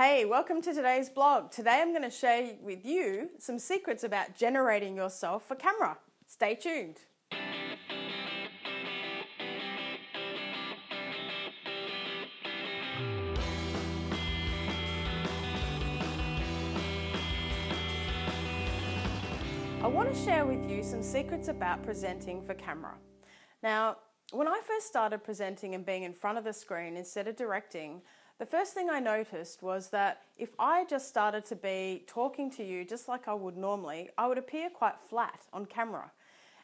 Hey, welcome to today's blog. Today I'm going to share with you some secrets about generating yourself for camera. Stay tuned. I want to share with you some secrets about presenting for camera. Now, when I first started presenting and being in front of the screen instead of directing, the first thing I noticed was that if I just started to be talking to you just like I would normally, I would appear quite flat on camera.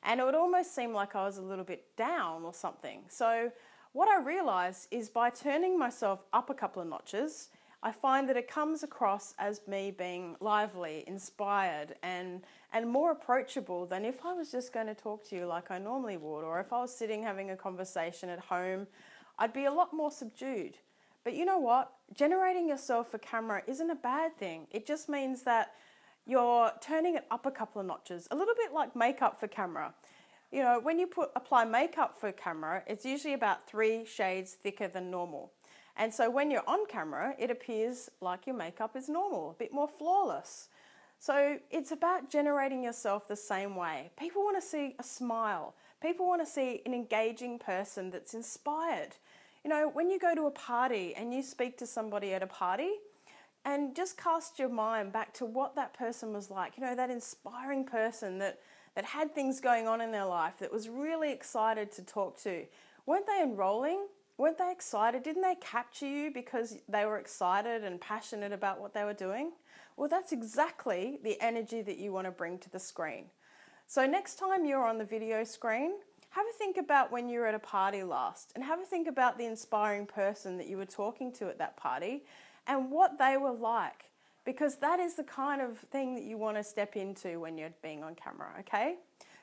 And it would almost seem like I was a little bit down or something. So, what I realized is by turning myself up a couple of notches, I find that it comes across as me being lively, inspired, and, and more approachable than if I was just going to talk to you like I normally would, or if I was sitting having a conversation at home, I'd be a lot more subdued. But you know what? Generating yourself for camera isn't a bad thing. It just means that you're turning it up a couple of notches, a little bit like makeup for camera. You know, when you put apply makeup for camera, it's usually about three shades thicker than normal. And so when you're on camera, it appears like your makeup is normal, a bit more flawless. So it's about generating yourself the same way. People want to see a smile. People want to see an engaging person that's inspired. You know, when you go to a party and you speak to somebody at a party, and just cast your mind back to what that person was like, you know, that inspiring person that, that had things going on in their life, that was really excited to talk to. Weren't they enrolling? Weren't they excited? Didn't they capture you because they were excited and passionate about what they were doing? Well, that's exactly the energy that you want to bring to the screen. So, next time you're on the video screen, have a think about when you were at a party last and have a think about the inspiring person that you were talking to at that party and what they were like because that is the kind of thing that you want to step into when you're being on camera, okay?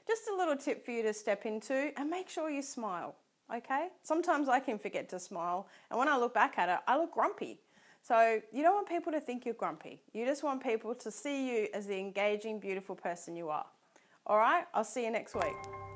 Just a little tip for you to step into and make sure you smile, okay? Sometimes I can forget to smile, and when I look back at it, I look grumpy. So you don't want people to think you're grumpy. You just want people to see you as the engaging, beautiful person you are. All right, I'll see you next week.